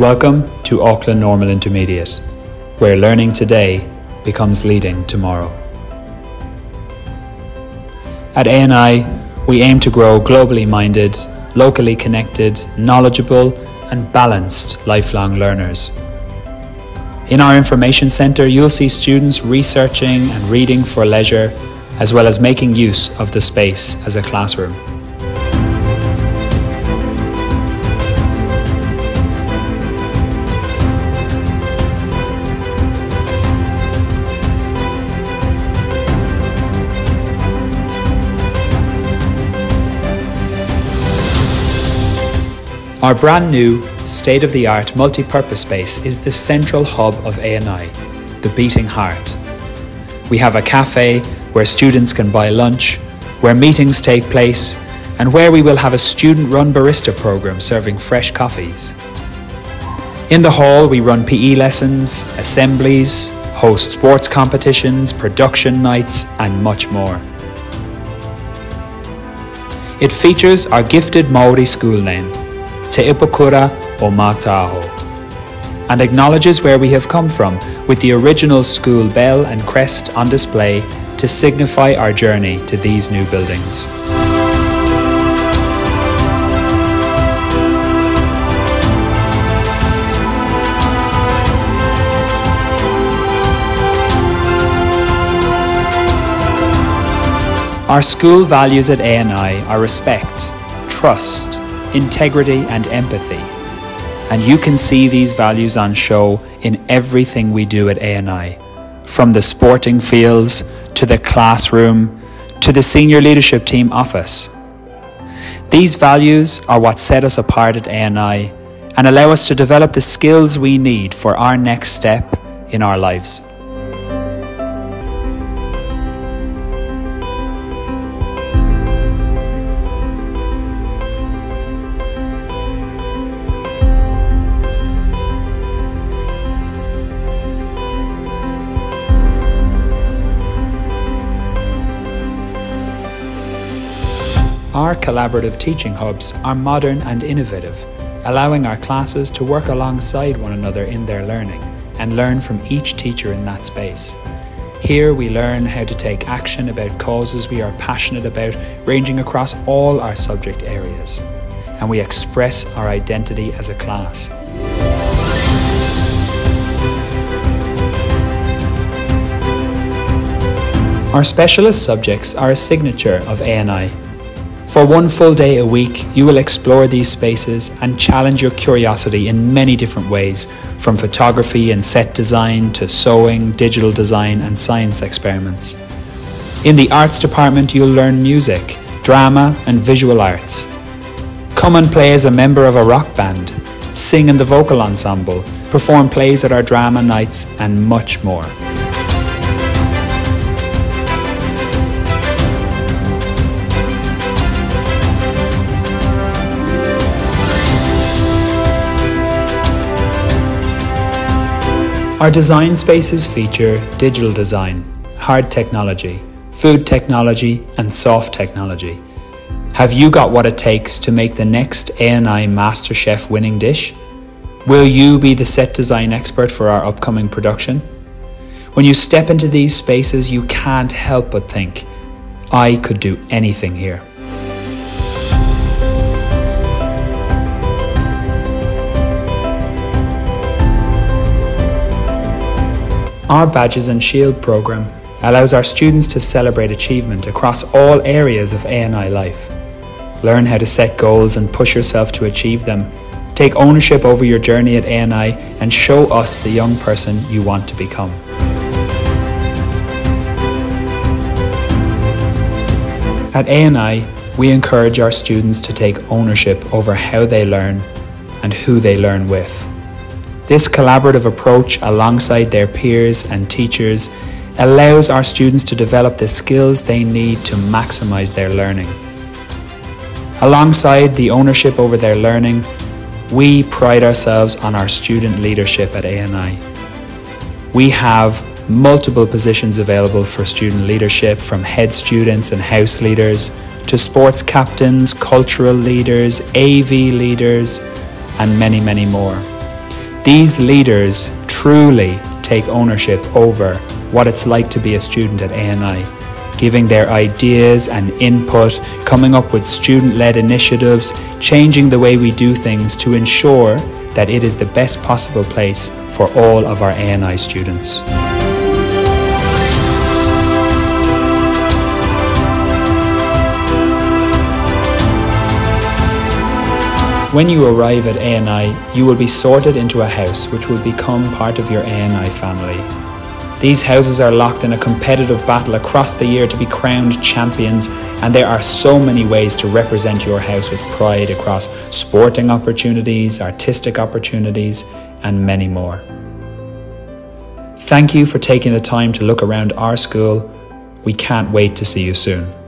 Welcome to Auckland Normal Intermediate, where learning today becomes leading tomorrow. At ANI, we aim to grow globally minded, locally connected, knowledgeable, and balanced lifelong learners. In our information centre, you'll see students researching and reading for leisure, as well as making use of the space as a classroom. Our brand new, state of the art multi purpose space is the central hub of ANI, the beating heart. We have a cafe where students can buy lunch, where meetings take place, and where we will have a student run barista program serving fresh coffees. In the hall, we run PE lessons, assemblies, host sports competitions, production nights, and much more. It features our gifted Maori school name, Te Ipukura o Mātaho, and acknowledges where we have come from with the original school bell and crest on display to signify our journey to these new buildings. Our school values at ANI are respect, trust, integrity, and empathy. And you can see these values on show in everything we do at ANI, from the sporting fields to the classroom to the senior leadership team office. These values are what set us apart at ANI and allow us to develop the skills we need for our next step in our lives. Our collaborative teaching hubs are modern and innovative, allowing our classes to work alongside one another in their learning and learn from each teacher in that space. Here we learn how to take action about causes we are passionate about, ranging across all our subject areas, and we express our identity as a class. Our specialist subjects are a signature of ANI for one full day a week, you will explore these spaces and challenge your curiosity in many different ways, from photography and set design to sewing, digital design, and science experiments. In the arts department, you'll learn music, drama, and visual arts. Come and play as a member of a rock band, sing in the vocal ensemble, perform plays at our drama nights, and much more. Our design spaces feature digital design, hard technology, food technology, and soft technology. Have you got what it takes to make the next ANI MasterChef winning dish? Will you be the set design expert for our upcoming production? When you step into these spaces, you can't help but think, I could do anything here. Our Badges and Shield programme allows our students to celebrate achievement across all areas of ANI life. Learn how to set goals and push yourself to achieve them. Take ownership over your journey at ANI and show us the young person you want to become. At ANI, we encourage our students to take ownership over how they learn and who they learn with. This collaborative approach alongside their peers and teachers allows our students to develop the skills they need to maximise their learning. Alongside the ownership over their learning, we pride ourselves on our student leadership at ANI. We have multiple positions available for student leadership from head students and house leaders to sports captains, cultural leaders, AV leaders, and many, many more. These leaders truly take ownership over what it's like to be a student at ANI, giving their ideas and input, coming up with student led initiatives, changing the way we do things to ensure that it is the best possible place for all of our ANI students. When you arrive at ANI, you will be sorted into a house which will become part of your ANI family. These houses are locked in a competitive battle across the year to be crowned champions, and there are so many ways to represent your house with pride across sporting opportunities, artistic opportunities, and many more. Thank you for taking the time to look around our school. We can't wait to see you soon.